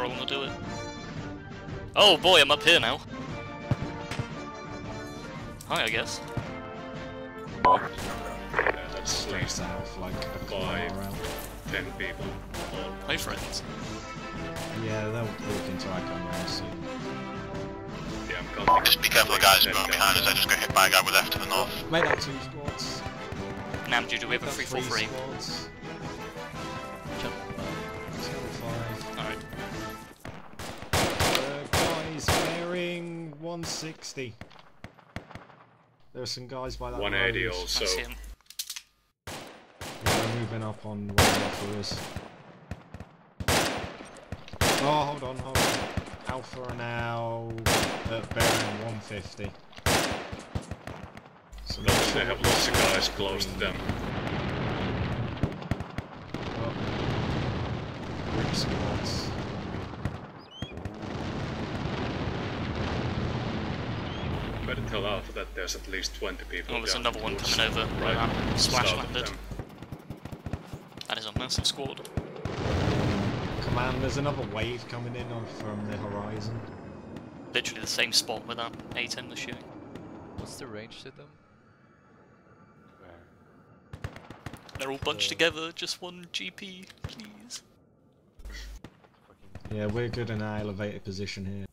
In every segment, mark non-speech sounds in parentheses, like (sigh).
scroll will do it. Oh boy, I'm up here now. Hi, I guess. Yeah, that like a. Ten people. Hi, friends. Yeah, they'll walk into Icon now soon. Yeah, I'm. Just be careful, guys. Behind us. I just got hit by a guy with left to the north. Made up two squads. Now, do we have a 3-4-3? 160. There are some guys by that 180 road. also. I see him. Yeah, they're moving up on one Alpha is. Oh, hold on, hold on. Alpha are now at bearing 150. So Notice they have lots of guys close to them. Brick squads. Better tell Alpha that there's at least 20 people. Oh, there's another one coming over where right that splash landed. them. That is a massive squad. Command, there's another wave coming in from the horizon. Literally the same spot where that A10 was shooting. What's the range to them? They're all bunched together, just one GP, please. Yeah, we're good in our elevated position here.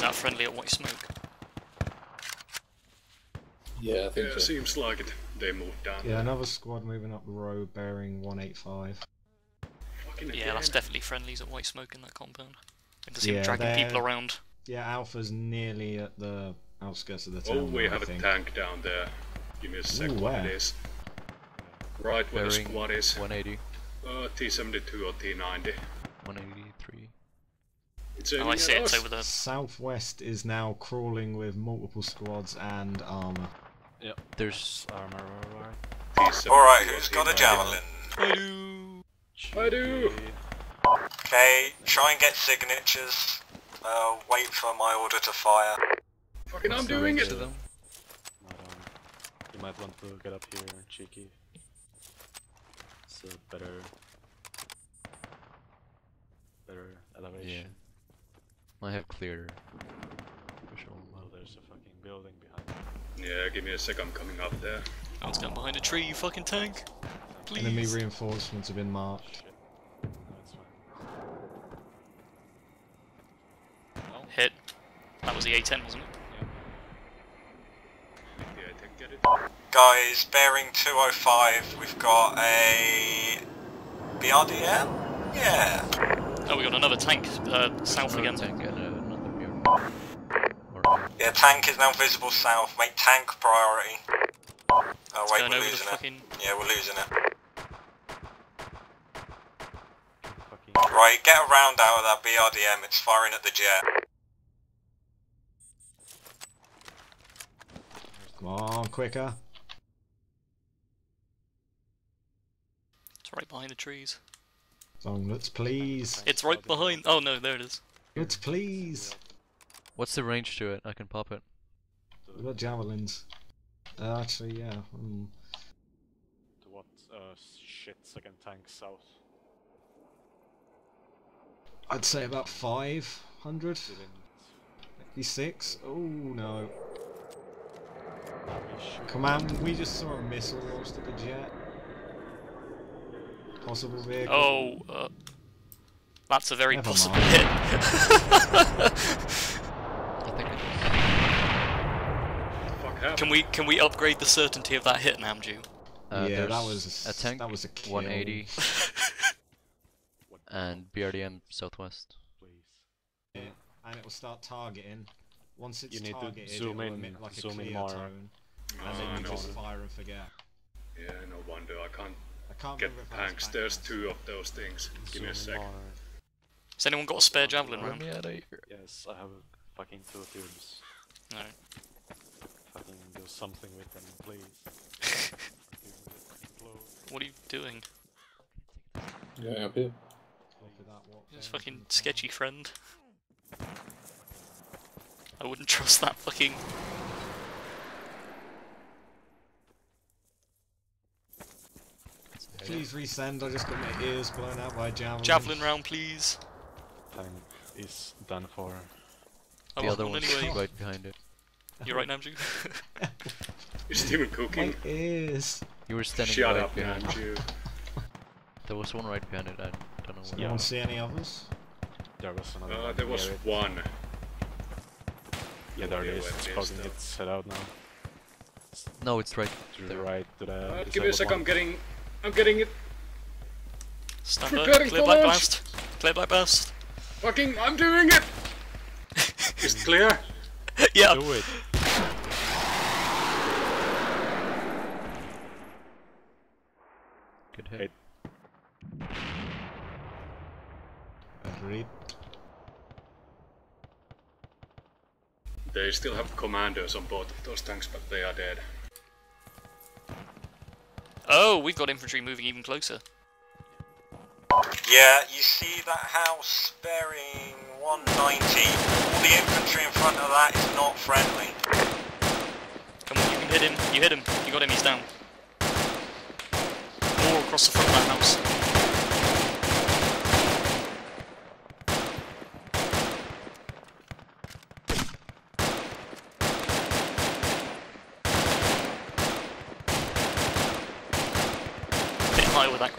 Is that friendly at White Smoke? Yeah, I think Yeah, so. seems like it. They moved down. Yeah, another squad moving up the road bearing 185. Fucking Yeah, again. that's definitely friendlies at White Smoke in that compound. I can see Yeah, them dragging people they're- around. Yeah, Alpha's nearly at the outskirts of the town. Oh, we I have a tank down there. Give me a sec Ooh, what where? it is. Right where the Bearing squad is. 180, Uh, T72 or T90. 183. It's Oh, I see it, it's over there. Southwest is now crawling with multiple squads and armor. Yep. There's Armor, right? T72 Alright, or who's got a T90. javelin? I do. I do. Okay, try and get signatures. Uh, wait for my order to fire. Fucking I'm doing it. to them? Not, um, you might want to get up here, cheeky. It's a better, better elevation. I have cleared visual. Oh, there's a fucking building behind. Yeah, give me a sec. I'm coming up there. I was going behind a tree, you fucking tank. Please. Enemy reinforcements have been marked. Shit. No, it's fine. Hit. That was the A10, wasn't it? Yeah, I think get it. Guys, bearing 205, we've got a BRDM? Yeah. Oh, we got another tank uh, south Another again. tank and another beer. Yeah, tank is now visible south. Make tank priority. Oh wait, we're losing it. fucking. Yeah, we're losing it. Fucking Right, get around out of that BRDM. It's firing at the jet. Come on, quicker. It's right behind the trees. Long, let's please. It's right behind. Oh no, there it is. Let's please. What's the range to it? I can pop it. We've got javelins. Uh, actually, yeah. Um, to what? Uh, shit, second tank south. I'd say about 500. 56. Oh no. we shoot? Command, we just saw a missile launched at the jet. Possible vehicle. Oh, uh, that's a very Never possible mind. hit. (laughs) I think it What the fuck happened? can we can we upgrade the certainty of that hit, Namju? Uh, yeah, that was a tank. That was a kill. 180 (laughs) and BRDM southwest. Yeah, and it will start targeting. Once it's You need to targeted, zoom it will in- emit like a zoom in clear more. tone, Oh, and then you just fire and forget. Yeah, no wonder. I can't I can't get remember if that was tanks. back There's two of those things. Give me a Zoom sec. Has anyone got a spare javelin Let round? me out of here. Yes, I have fucking two tubes. No. Fucking do something with them, please. (laughs) What are you doing? Yeah, up here. Look at that, what This fucking sketchy friend. I wouldn't trust that fucking. Please resend. I just got my ears blown out by javelin. Javelin round, please. Tank is done for. I The other one one's anyway. right behind it. (laughs) You're right, Namju. (laughs) You're still My ears. You were standing Shut right up, behind it. Namju. (laughs) There was one right behind it. I don't know where. You don't see any others? There was another Uh, one there was near it. one. Yeah, there it Yeah, is. where It's it is, poking though. its head out now. No, it's right To the there. right, to the. Uh, give me a disabled sec, one. I'm getting... I'm getting it. Stand by. Preparing Clear for black launch. blast. Clear back blast. Fucking... I'm doing it! (laughs) Is it clear? yeah. Do it! Good hit. Hey. Agreed. They still have commanders on both of those tanks, but they are dead. Oh, we've got infantry moving even closer. Yeah, you see that house bearing 190? All the infantry in front of that is not friendly. Come on, you can hit him. You hit him. You got him. He's down. More across the front of that house.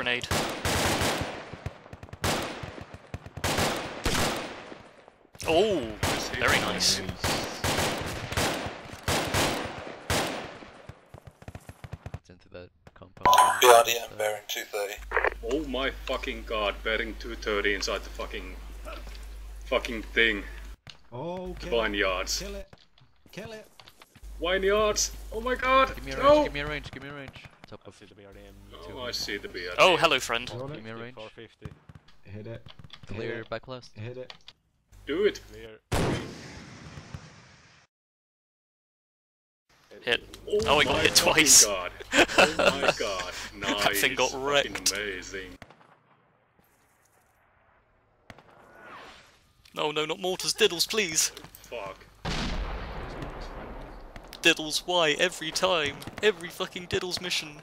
Grenade. Oh, very nice. It's into that compound. BRDM bearing 230. Oh my fucking god, bearing 230 inside the fucking... Fucking thing. Oh, The kill it. vineyards. Kill it. Kill it. Vineyards! Oh my god! Give me a range, no! give me a range, give me a range. Top I of see the BRDM. Oh, I see the beard. Oh, hello, friend. Give me a range. 450. Hit it. Clear Hit backlast. it. Hit it. Do it! Clear. Hit. Oh, Oh, I got hit twice. God. (laughs) Oh my god. Nice. (laughs) That thing got wrecked. amazing. No, no, not mortars. Diddles, please. Fuck. Diddles, why? Every time. Every fucking Diddles mission.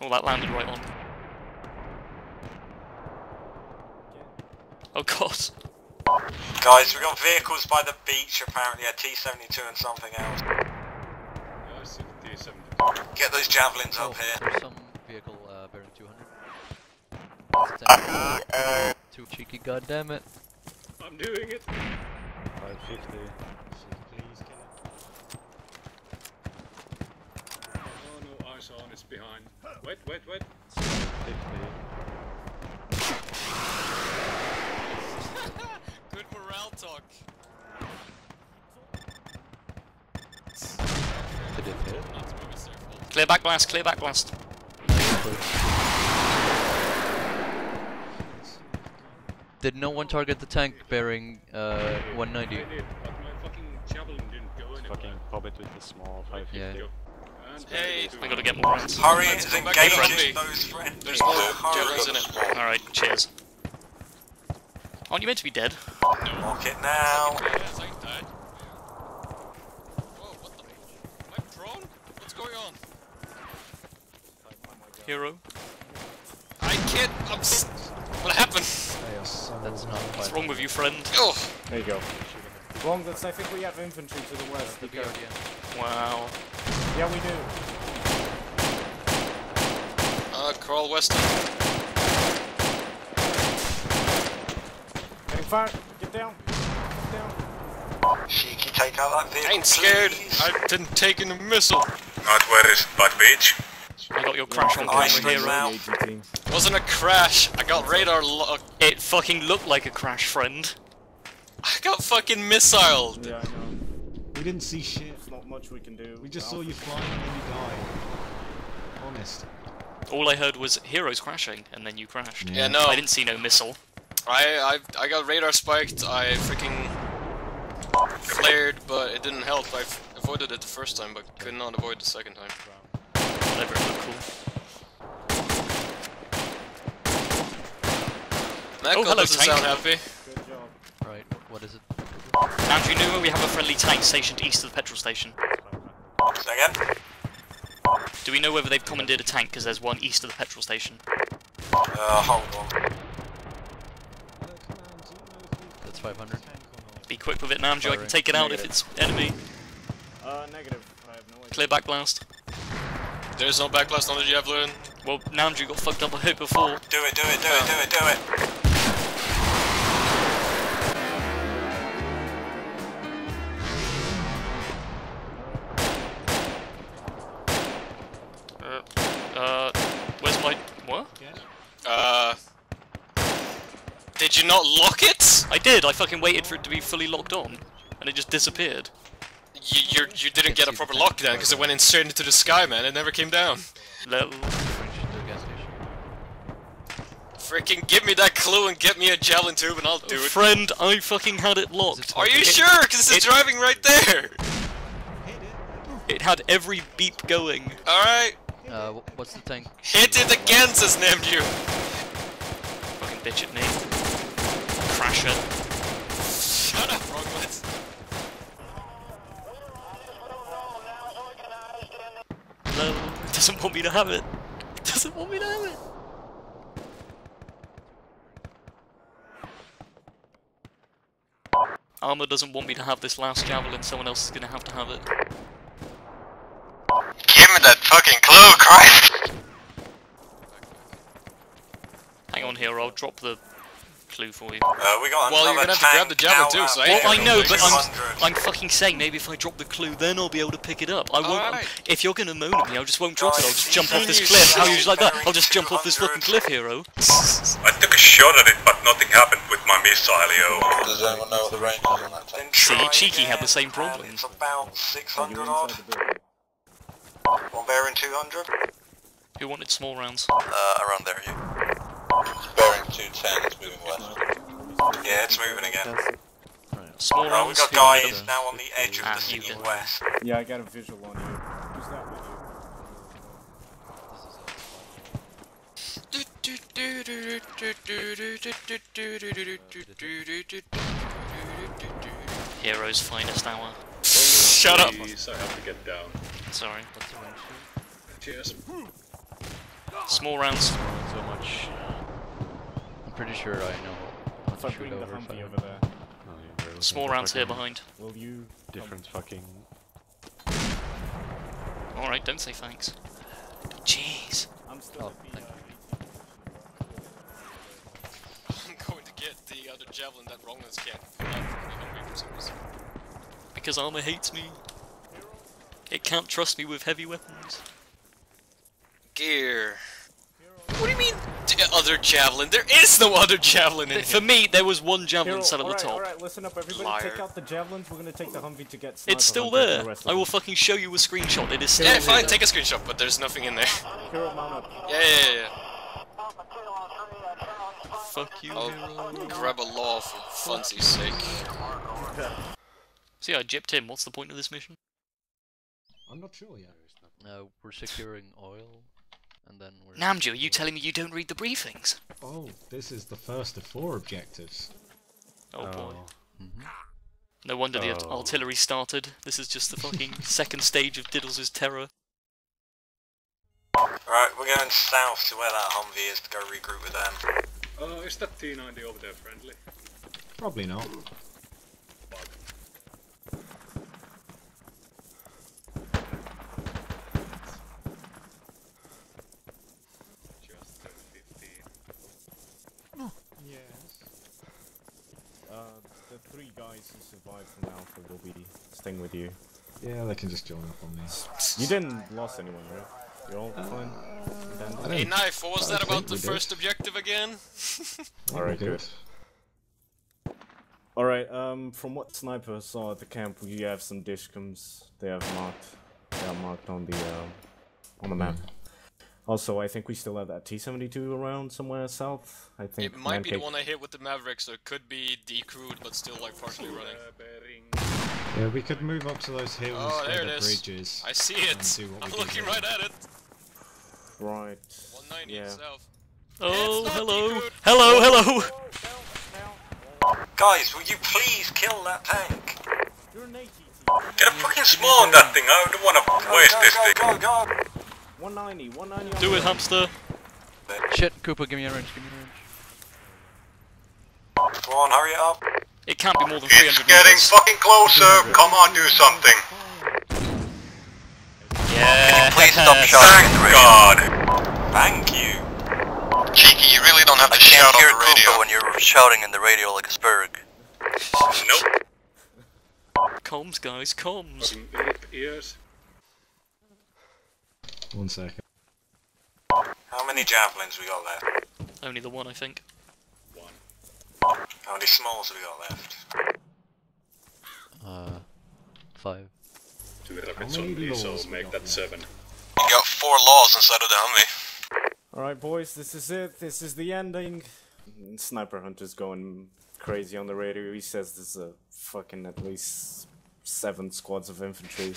Oh, that landed right on. Oh god. Guys, we got vehicles by the beach apparently, a T-72 and something else. Yeah, I see the T-70. Get those javelins Oh, up here. some vehicle uh, bearing 200. It's a tank. Too cheeky, goddammit. I'm doing it! 550. Please kill it. Oh no, eyes on, it's behind. Wait, wait, wait. 50. (laughs) Good morale talk. Did it hit? Clear back blast, clear back blast. Did no one target the tank bearing uh, 190? I did, but my fucking javelin didn't go anywhere. Fucking pop it with the SMAW 550. Yeah. And Hey, I gotta get more. Hurry Let's and go engage those friendly. There's more Hurry. javelins in it. Alright, cheers. Aren't you meant to be dead? Lock it now. Yes, I died. Whoa, what the? Am I prone? What's going on? Hero? I can't. I'm. What happened? They are so That's not overwhelmed. What's wrong with you, friend? Oh, There you go. Longest, I think we have infantry to the west. The Wow. Yeah, we do. uh, crawl west. Getting fired. Get down. Get down. Cheeky, take out that vehicle. I ain't scared. please. I've been taking a missile. Not worried, but bitch. I got your crash on Nice camera, hero. now. Wasn't a crash. I got radar lock. It fucking looked like a crash, friend. I got fucking missiled. Yeah, I know. We didn't see shit. There's not much we can do. We just saw you flying and then you died. Honest. All I heard was heroes crashing, and then you crashed. Yeah, no. I didn't see no missile. I I I got radar spiked. I freaking flared, but it didn't help. I avoided it the first time, but could not avoid the second time. Whatever, it cool. Echo Oh, hello, doesn't tank. sound happy. Good job. Right, what is it? Andrew Numa, we have a friendly tank stationed east of the petrol station. Say again? Do we know whether they've commandeered a tank? Because there's one east of the petrol station. Uh, hold on. That's 500. Be quick with it, Namju. I can take it out if it's enemy. Uh, negative. I have no idea. Clear back blast. There's no backlash on the javelin. Well, Namju got fucked up a hit before. Do it, do it, do it, do it, do it. Did you not lock it? I did. I fucking waited for it to be fully locked on, and it just disappeared. You you're, you didn't get a proper lockdown because it went in straight into the sky, man. It never came down. Lol. French to the gas station. Freaking give me that CLU and get me a javelin tube and I'll do it. Friend, I fucking had it locked. Are you It- sure? Because it's it- driving right there. It had every beep going. Alright. Uh, what's the thing? Hit it again, says named you. Fucking bitch at me. Crasher. Shut up, Wronglets. Lol. It doesn't want me to have it. It doesn't want me to have it. Armor doesn't want me to have this last javelin, someone else is gonna have to have it. Give me that fucking CLU, Christ! Hang on here, I'll drop the CLU for you. Uh, we got Well, you're gonna have to grab the javelin too, so I Well, I know, but. I'm, I'm fucking saying maybe if I drop the CLU, then I'll be able to pick it up. I won't. I'm- if you're gonna moan at me, I just won't drop it. I'll just jump off this cliff. How you say like that? I'll just jump off this fucking cliff, hero. I took a shot at it, but nothing happened with my missile, yo. Does anyone know what the range is on that Then tank? See, try Cheeky had the same problem. It's about 600 inside odd. the building? One bearing 200. Who wanted SMAW rounds? Uh, around there, you. Bearing 210 is moving west. Yeah, it's moving again. SMAW Uh, we rounds. got guys now on the edge of Ah, the you city west. Yeah, I got a visual on you. Who's that with you? Hero's finest hour. Shut up. Please, I have to get down. Sorry. What's the range? Cheers. SMAW rounds. So much. I'm pretty sure I know what If to I shoot bring the Humvee I- over there, Oh, yeah, SMAW rounds here behind. will you... Different fucking. Alright, don't say thanks. Jeez. I'm still Oh, the... Uh, (laughs) I'm going to get the other javelin that Wronglets can't pull out from the Humvee for some reason. Because armor hates me. It can't trust me with heavy weapons. Gear. What do you mean, d- other javelin? There is no other javelin in For me, there was one javelin Hero, set at the top. alright, listen up everybody, Liar. take out the javelins, we're gonna take the Humvee to get It's still hunter and the there. I will fucking show you a screenshot. It is still Yeah, there. fine, take a screenshot, but there's nothing in there. Hero, mount up. Yeah, yeah, yeah, Fuck you. I'll hero. grab a law for funsies sake. See, I gypped him. What's the point of this mission? I'm not sure yet. Uh, we're securing oil, and then we're. Namju, are you telling me you don't read the briefings? Oh, this is the first of four objectives. Oh, boy. Mhm. No wonder the Oh. artillery started. This is just the fucking (laughs) second stage of Diddles' terror. Right, we're going south to where that Humvee is to go regroup with them. Uh, is that T90 over there friendly? Probably not. Fuck. Just uh, 15. Yes. Uh, the three guys who survived from Alpha will be staying with you. Yeah, they can just join up on me. You didn't lose anyone, right? You're all fine? Dan? I Hey, Knife, what was I that about the we did. first objective again? (laughs) Alright, we good. Alright, um, from what Sniper saw at the camp, we have some dishcoms. They have marked. They are marked on the, uh, on the map. Also, I think we still have that T-72 around somewhere south. I think It might be the one I hit with the Maverick, so it could be decrewed, but still like partially running. Yeah, we could move up to those hills Oh, where there the it is. bridge is. I see it. I'm looking right at it. Right. 190 Yeah. south. Oh, hello. Hello, hello. Guys, will you please kill that tank? Get a fucking SMAW on that thing. I don't want to waste go, this go, thing. go, go. 190, 190. Do it, hamster. Shit, Cooper, give me a wrench, give me a wrench. Go on, hurry it up. It can't be more than It's 300 getting meters. fucking closer. Come on, do something. Yeah. Can you Please stop (laughs) shouting the Thank radio. God. Thank you. Cheeky, you really don't have to I can't shout hear on the radio. Cooper when you're shouting in the radio like a spurg. Nope. Comms, guys, comms. Fucking ears. One second. How many javelins we got left? Only the one, I think. One. How many SMAWs have we got left? Uh, five. Two rockets many only, so make that now? seven. You got four laws inside of the Humvee. Alright, boys, this is it. This is the ending. Sniper Hunter's going crazy on the radio. He says there's a fucking at least seven squads of infantry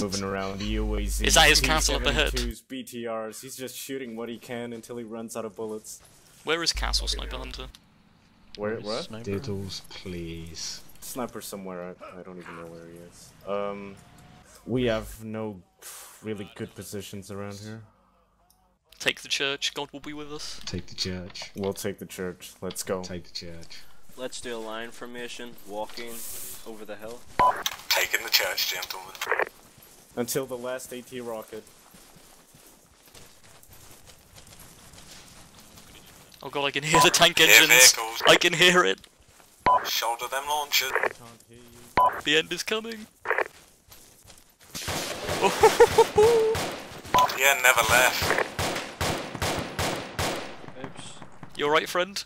moving around. The UAZs, Is that his castle up ahead? BTRs. He's just shooting what he can until he runs out of bullets. Where is Castle Sniper Hunter? Where? What? Sniper. Diddles, please. Sniper somewhere. I, I don't even know where he is. Um, we have no really good positions around here. Take the church, God will be with us. Take the church. We'll take the church. Let's go. Take the church. Let's do a line formation, walking over the hill. Taking the charge, gentlemen. Until the last AT rocket. Oh god, I can hear the tank engines. I can hear it. Shoulder them launchers. The end is coming. (laughs) Yeah, never left. Oops. You alright, friend?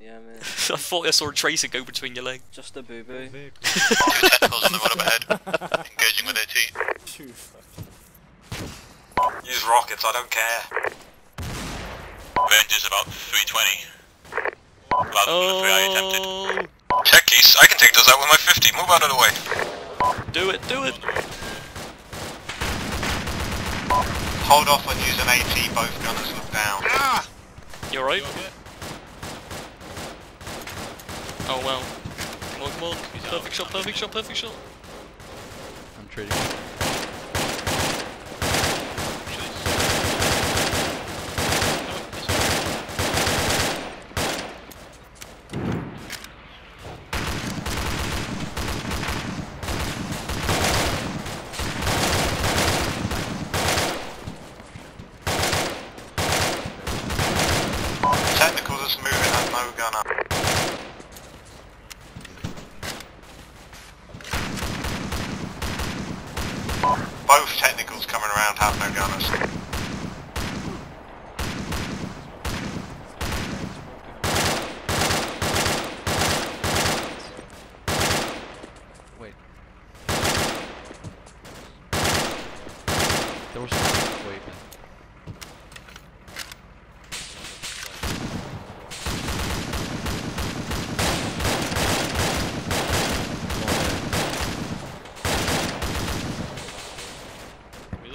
Yeah, man. (laughs) I thought I saw a tracer go between your legs. Just a boo boo. Two (laughs) tentacles on the road ahead. Engaging with AT. (laughs) Use rockets, I don't care. Range is about 320. About the three I attempted. Oh, Techies, I can take those out with my 50. Move out of the way. do it, do it. Hold off on using AT. Both gunners look down. Ah! You alright? Oh well. Come on, come on. Perfect shot, perfect shot, perfect shot. I'm trading. Technical that's moving has no gunner. Both technicals coming around have no gunners. Wait. There was wait. man.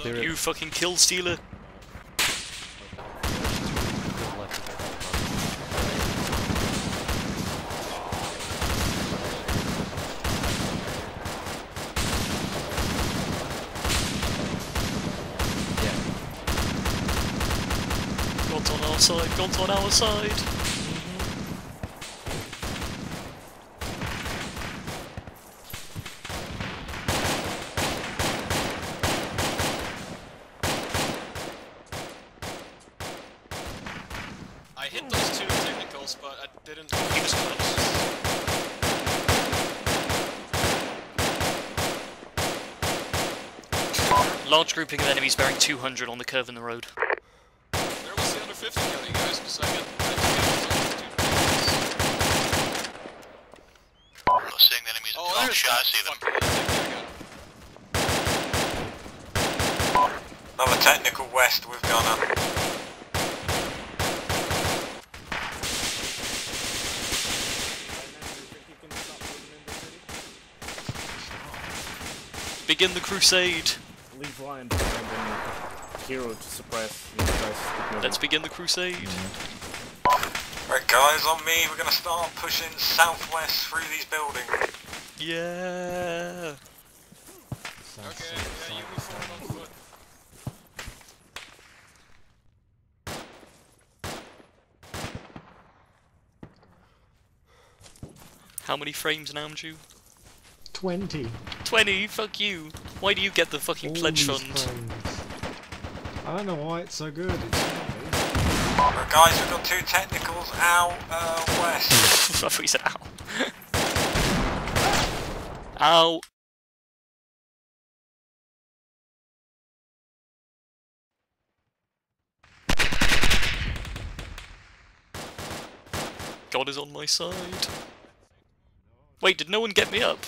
Clear it. You fucking kill stealer. To the left of it. Yeah. God's on our side, God's on our side. I hit those two technicals, but I didn't. He was close. Large grouping of enemies bearing 200 on the curve in the road. Where was the other 50 killing guys? Because I got I had to kill those two technicals. I'm not seeing the enemies. Oh, Oh, there's shit, I see them. fucking other thing. I got him. Another technical west with gunner. Begin the crusade. Leave Ryan behind. hero to suppress. you Let's begin the crusade. Right guys, on me, we're gonna start pushing southwest through these buildings. Yeah. Okay, yeah, you move forward on foot. How many frames now, Jew? 20. 20, fuck you. Why do you get the fucking All pledge fund? frames. I don't know why it's so good. It's Right guys, we've got two technicals out uh, west. (laughs) I thought you said ow. ow. God is on my side. Wait, did no one get me up?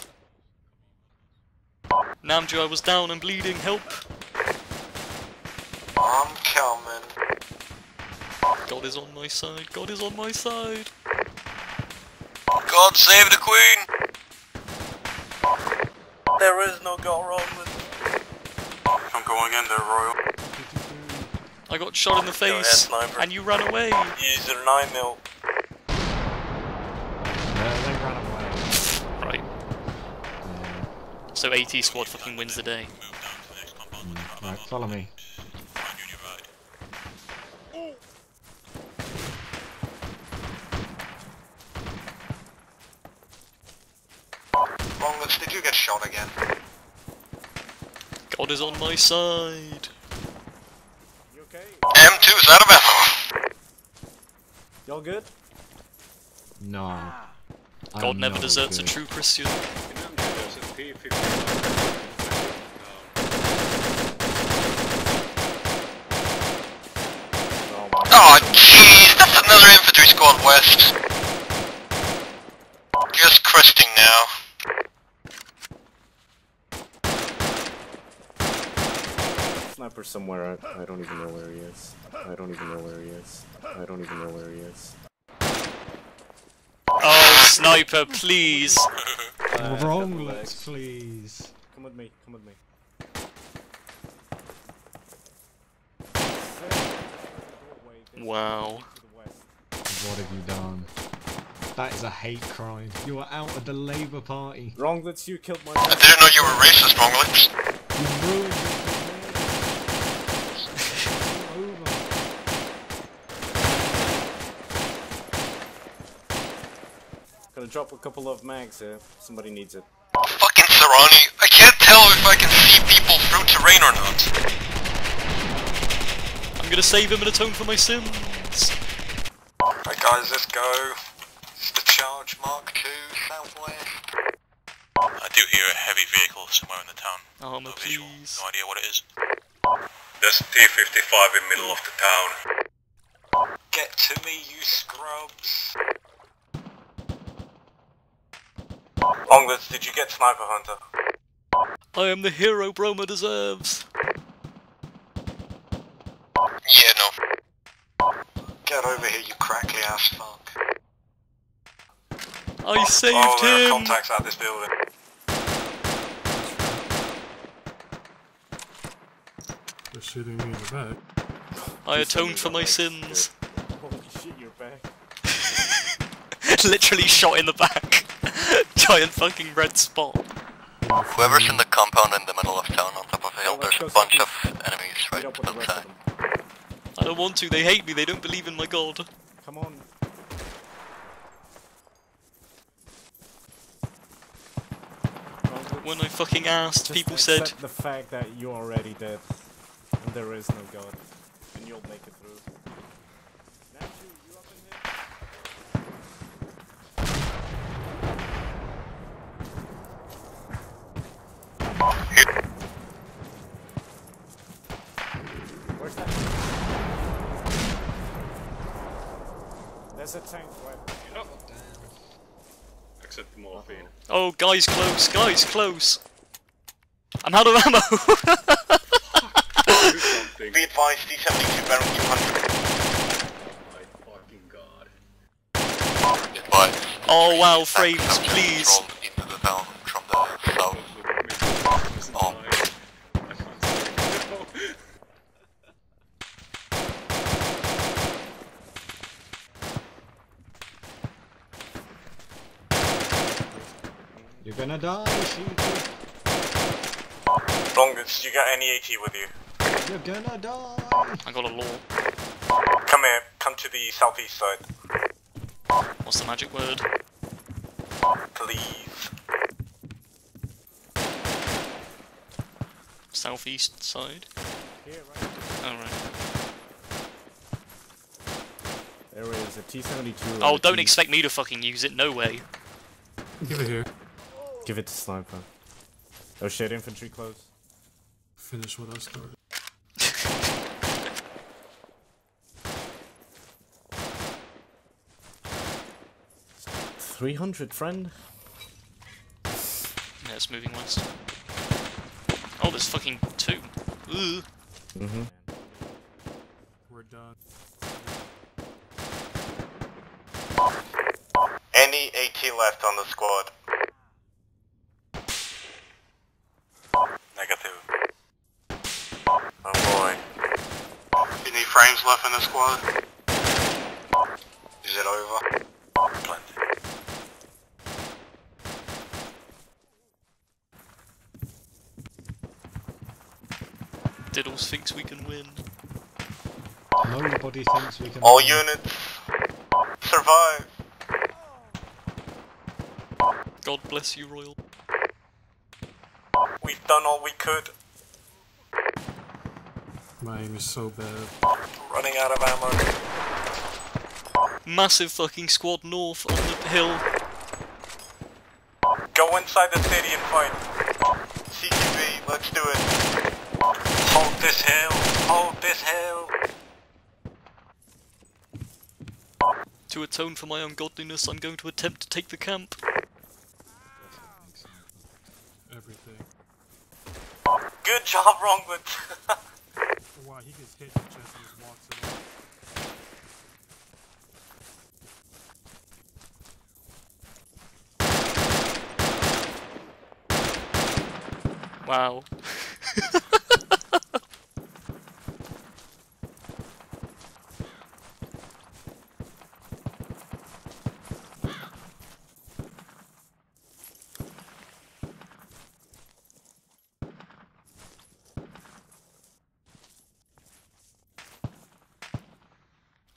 Namju, I was down and bleeding, help! I'm coming. God is on my side, God is on my side! God save the Queen! There is no God wrong with I'm going in there, Royal. I got shot in the face, and you ran away! Use your 9 mil. Uh, they ran away. Right. So AT squad fucking wins the day. Right, follow me. Longlets, did you get shot again? God is on my side! You okay? M2's out of ammo! Y'all good? No. I God am never not deserts a true Christian. In Amgen, there's a T-55. Oh Oh jeez, that's another infantry squad west. Just cresting now. Sniper somewhere, I, I don't even know where he is. I don't even know where he is. I don't even know where he is. Oh, sniper, please! Uh, Wrong, couple legs. please. Come with me, come with me. Wow. What have you done? That is a hate crime. You are out of the Labour Party. Wrong, that's you killed my I didn't know you were racist, Mongols. You ruined your (laughs) Gonna drop a couple of mags here. Somebody needs it. Fucking Sarani, I can't tell if I can see people through terrain or not. I'm gonna save him and atone for my sins! Right guys, let's go. It's the charge Mark 2, southwest. I do hear a heavy vehicle somewhere in the town. Armor, No visual, please. no idea what it is. There's a T-55 in middle of the town. Get to me, you scrubs. Longlets, did you get Sniper Hunter? I am the hero Broma deserves! Yeah, no. Get over here, you crackly ass fuck. I oh, saved oh, there are contacts at this building. They're shooting me in the back. I atoned for my sins. Holy shit, you're back. (laughs) Literally shot in the back. Giant fucking red spot. Whoever's in the compound in the middle of town on top of a hill, there's a bunch of enemies right Meet up the rest outside. I don't want to, they hate me, they don't believe in my god. Come on. When I fucking asked, just people said, the fact that you're already dead. And there is no god. And you'll make it through. Nachu, you up in here? Where's that? There's a tank right Except the morphine. oh, guys close, guys close. I'm out of ammo! (laughs) Be advised, T72 barrel 200. My fucking god. But oh wow, that frames, comes please. Oh. You're gonna die, Longest, you got any AT with you? You're gonna die! I got a law. Come here, come to the southeast side. What's the magic word? Please. Southeast side. Alright. There is a T-72. Oh, a don't T- expect me to fucking use it, no way. Give it here. Give it to Sniper. Oh shit, infantry close. Finish what I started. 300, friend? Yeah, it's moving west. Oh, there's fucking two. Ooh. Mm-hmm. We're done. Any AT left on the squad? Negative. Oh boy. Any frames left in the squad? Is it over? Diddles thinks we can win. Nobody thinks we can. All win. units survive. God bless you, Royal. We've done all we could. My aim is so bad. Running out of ammo. Massive fucking squad north on the hill. Go inside the city and fight. CQB, let's do it. Hold this hill. Hold this hill. To atone for my ungodliness, I'm going to attempt to take the camp. Everything. Good job, Wrongwood. (laughs) Wow, he gets hit in the chest and just walks it off. Wow. (laughs)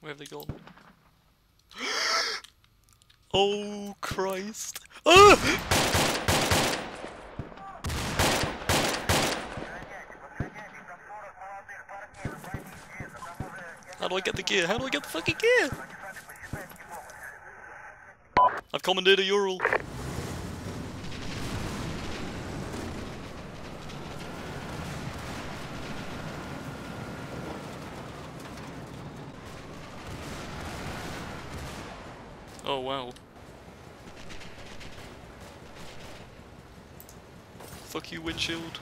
Where have they gone? Oh Christ! Ah! How do I get the gear? How do I get the fucking gear? I've commandeered a Ural. Oh wow. You, windshield.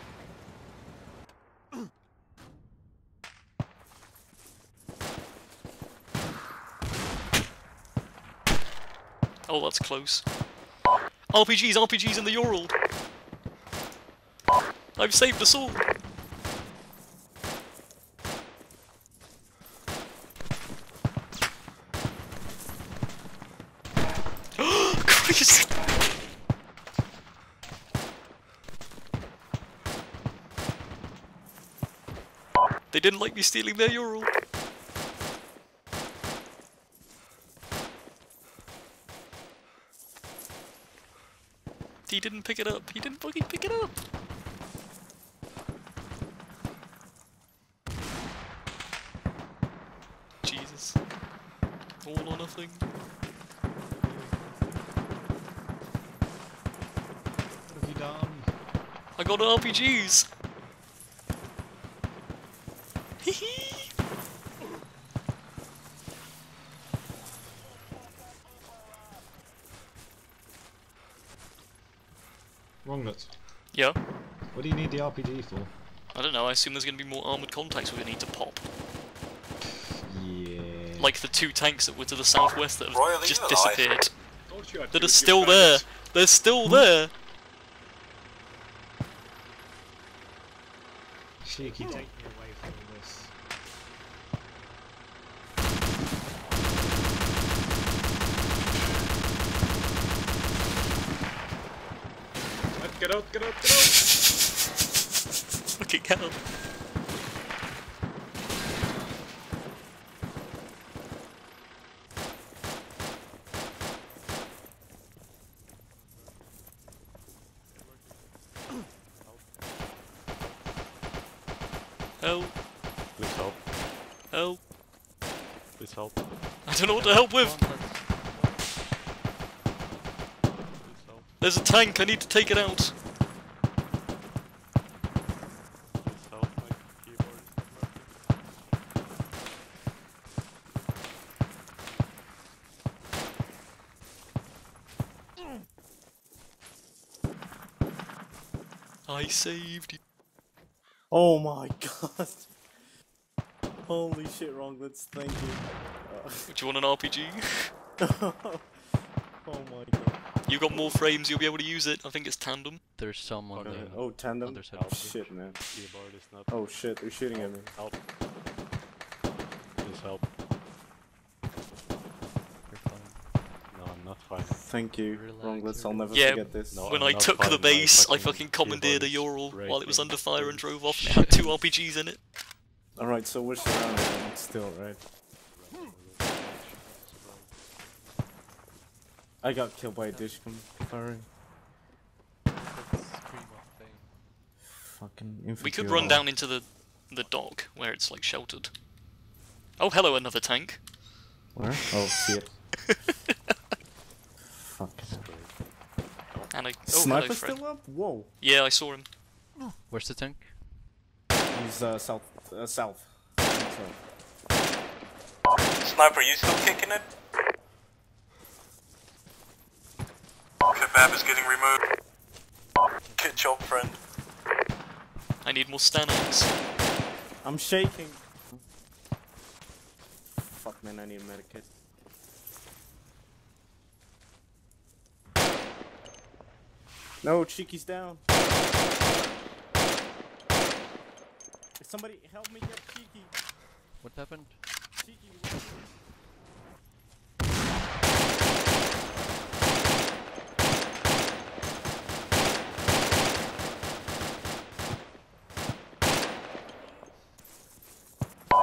Oh, that's close. RPGs, RPGs in the Ural! I've saved us all! Christ! They didn't like me stealing their Ural. He didn't pick it up. He didn't fucking pick it up. Jesus. All or nothing. What have you done? I got RPGs. Wrong. Yeah. What do you need the RPG for? I don't know. I assume there's going to be more armored contacts we're going to need to pop. Yeah. Like the two tanks that were to the southwest that have Royal, are just alive? disappeared. Told you I'd That are use you still there. They're still hmm. there. Cheeky, take me away from this. Get out, get out, get out! Fucking hell. Help, Please help. help. Please help. I don't know what to help with. There's a tank, I need to take it out. Please help. My keyboard is not working. I saved you. Oh my (laughs) god. Holy shit, Wronglets, thank you. Uh, Do you want an RPG? (laughs) oh my god. You got more frames, you'll be able to use it. I think it's tandem. There's someone oh, Okay. there. Oh, tandem? Other side Oh shit, man. Keyboard not. Oh shit, they're shooting at me. Help. Please help. You're fine. No, I'm not fine. Thank you, Relax, Wronglets, I'll never Yeah, forget this. No, when I'm I took the fine, my base, I fucking fucking commandeered a Ural while it was under fire and drove off and it had two RPGs in it. Alright, so we're surrounded still, right? I got killed by a dishcom firing. Fucking infantry. We could run down into the the dock where it's like sheltered. Oh, hello, another tank. Where? Oh, see it. Fuck. And I. Oh, Sniper hello, still up? Whoa. Yeah, I saw him. Where's the tank? He's uh, south. Uh, south. south. Sniper, you still kicking it? Kebab is getting removed. Good job, friend. I need more stanags. I'm shaking. Fuck man, I need a medikit. No, Cheeky's down. Somebody help me get Cheeky. What happened? Cheeky. where is he?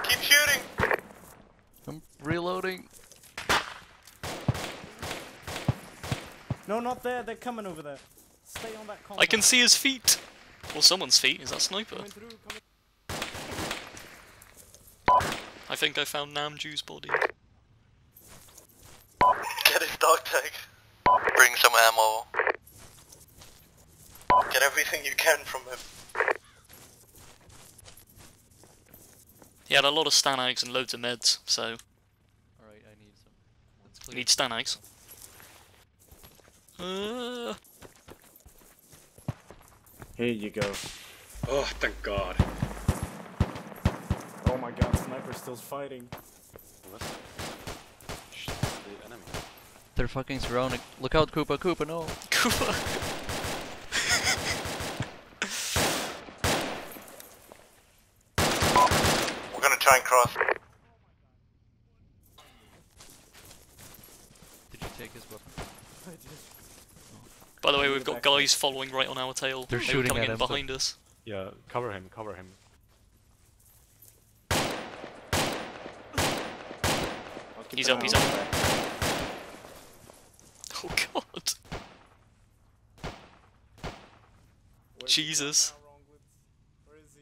Keep shooting! I'm reloading. No, not there. They're coming over there. Stay on that compound. I can see his feet. Or someone's feet. Is that sniper? Coming through, coming I think I found Namju's body. Get his dog tag. Bring some ammo. Get everything you can from him. He had a lot of stanags and loads of meds, so Alright, I need some. Let's we clear. need stanags. Uh, Here you go. Oh, thank God. Oh my god, Sniper's still fighting. What? Shit, the enemy. They're fucking surrounding. Look out, Koopa, Koopa, no. Koopa. We're gonna try and cross. Did you take his weapon? By the way, we've got guys following right on our tail. They're They shooting coming at in him. behind us. Yeah, cover him, cover him. He's up, he's up. the. (laughs) Oh god. Where's Jesus. gone now, Wronglets? Where is he?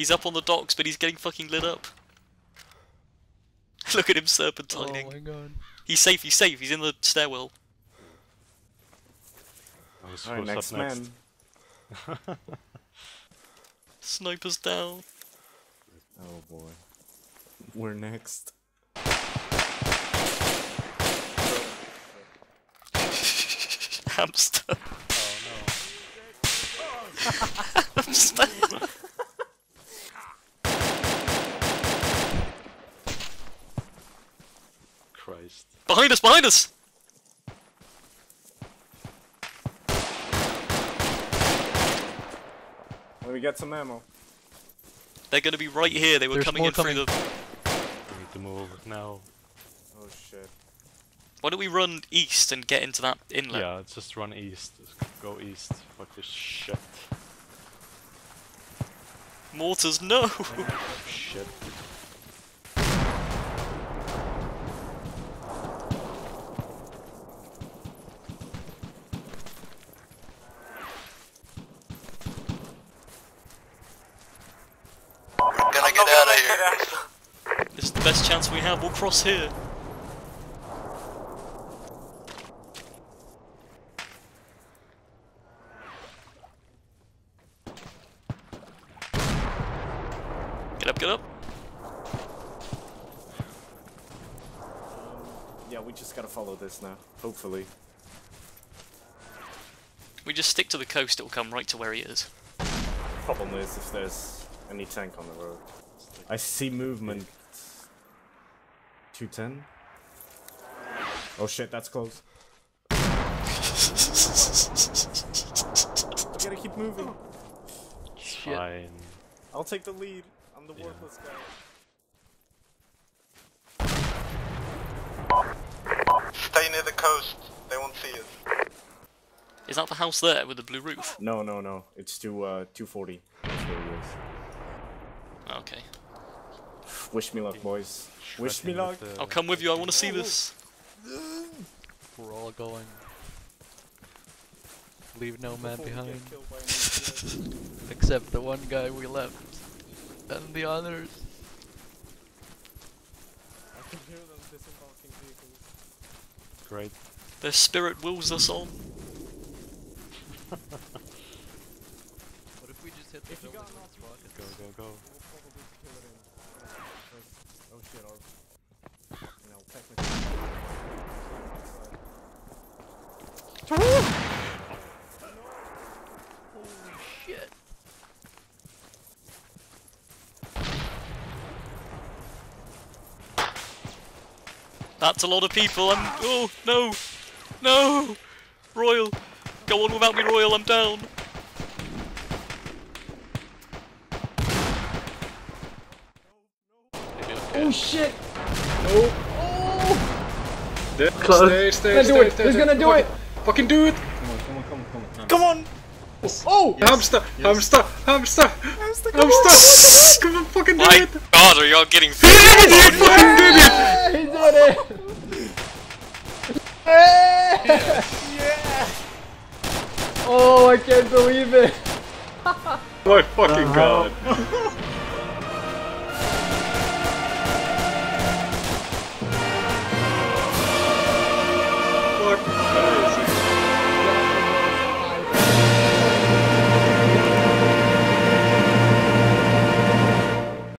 He's up on the docks, but he's getting fucking lit up. (laughs) Look at him serpentining. Oh my god. He's safe, he's safe, he's in the stairwell. Oh, who's- Alright, who's up next man. (laughs) Sniper's down. Oh boy. We're next. (laughs) Hamster. Oh no. Hamster. (laughs) Christ. behind us, behind us! Let me get some ammo. They're gonna be right here, they were There's coming more in through the... We need to move now. Oh shit. Why don't we run east and get into that inlet? Yeah, let's just run east. Go east. Fuck this shit. Mortars, no! (laughs) Shit. Gonna get out of here. This is the best chance we have. We'll cross here. Get up, get up. Yeah, we just gotta follow this now. Hopefully. We just stick to the coast, it will come right to where he is. Problem is if there's any tank on the road. I see movement. 210. Oh shit, that's close. we gotta keep moving. Shit. Fine. I'll take the lead. I'm the worthless guy. Stay near the coast. They won't see us. Is that the house there with the blue roof? No, no, no. It's to uh 240. That's where he. Okay. Wish me luck, boys. Wish me luck. I'll come with you, I want to see this. We're all going. Leave no man behind. Except the one guy we left. And the others. I can hear them disembarking vehicles. Great. Their spirit wills us on. (laughs) What if we just hit the If you building got with enough rockets? Go, go, go. We'll probably kill it in. Because- Oh shit, our... You know, technically... Holy shit. That's a lot of people, I'm- Oh, no! No! Royal! Go on without me, Royal, I'm down! Oh shit! No. Oh. Close. Stay, stay, Gonna do stay, it. stay, He's gonna do fucking, it. Fucking do it! Come on, come on, come on, come on. Come on! Oh! Hamster, hamster, hamster, Hamster, hamster! Come on, fucking do My it! god, are y'all getting He did it! He fucking did it! Yeah, he did it! (laughs) Yeah! Oh, I can't believe it! My fucking uh-huh. god. (laughs)